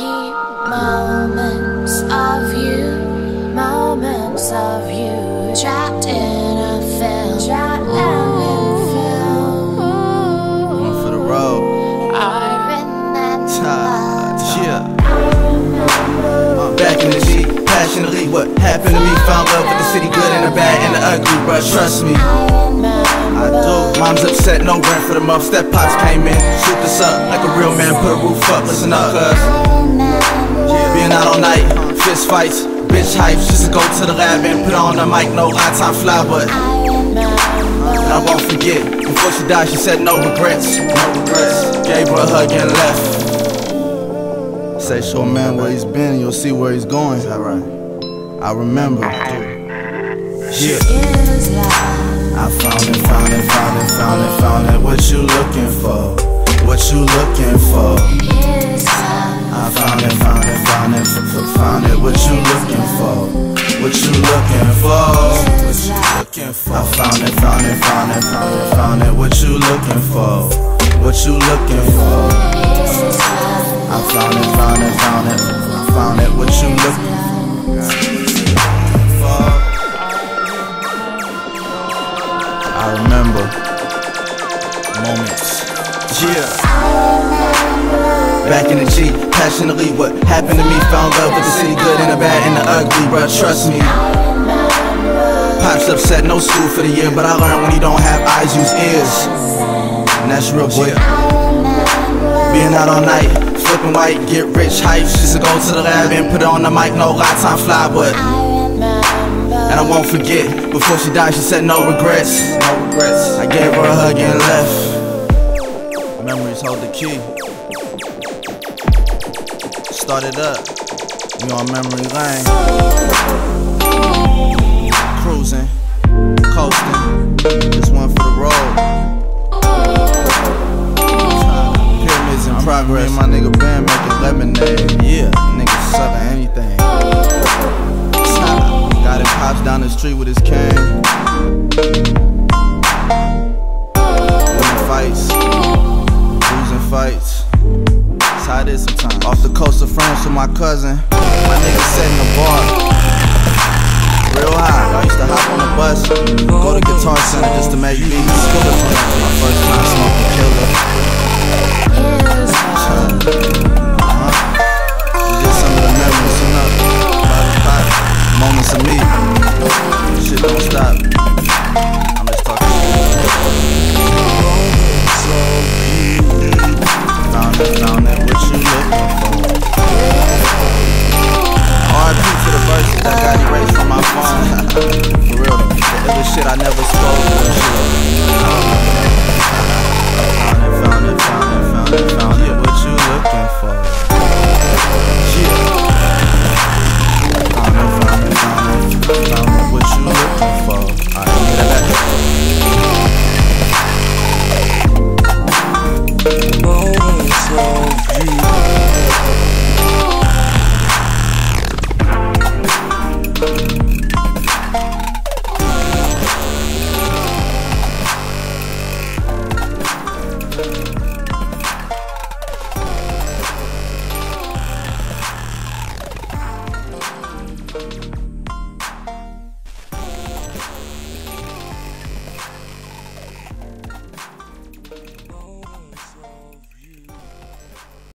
magic moment Passionately, what happened to me? Found love with the city, good and the bad and the ugly, but trust me. I do. Mom's upset, no rent for the month. Step pops came in, shoot this up like a real man. Put a roof up, listen up, cuz. Being out all night, fist fights, bitch hypes. Just to go to the lab and put on the mic. No high time fly, but I won't forget. Before she died, she said no regrets. No regrets. Gave her a hug and left. Say, show a man where he's been, you'll see where he's going. Is that right? I remember. Yeah. I found it, found it, found it, found it, found it. What you looking for? What you looking for? I found it, found it, found it, found it. What you looking for? What you looking for? What you looking for? I found it, found it, found it, found it, found it. What you looking for? What you looking for? I remember moments. Yeah. Back in the G, passionately, what happened to me? Found love with the city, good and the bad and the ugly, bruh. Trust me. Pops upset, no school for the year, but I learned when you don't have eyes, use ears. And that's real, boy. Being out all night, flipping white, get rich hype. Just go to the lab and put it on the mic, no lie, time fly, but. I won't forget, before she died, she said no regrets. No regrets. I gave her a hug and left. Memories hold the key. Started up, we on memory lane. Cruising, coasting, just one for sometimes. Off the coast of France with my cousin. My nigga setting For real, the shit I never spoke. Uh,